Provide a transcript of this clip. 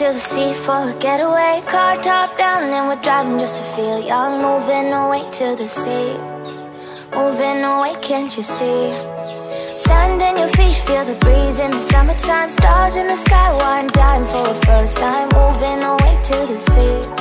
To the sea for a getaway Car top down and we're driving just to feel young. Moving away to the sea. Moving away, can't you see? Sand in your feet, feel the breeze in the summertime. Stars in the sky, one dime for the first time. Moving away to the sea.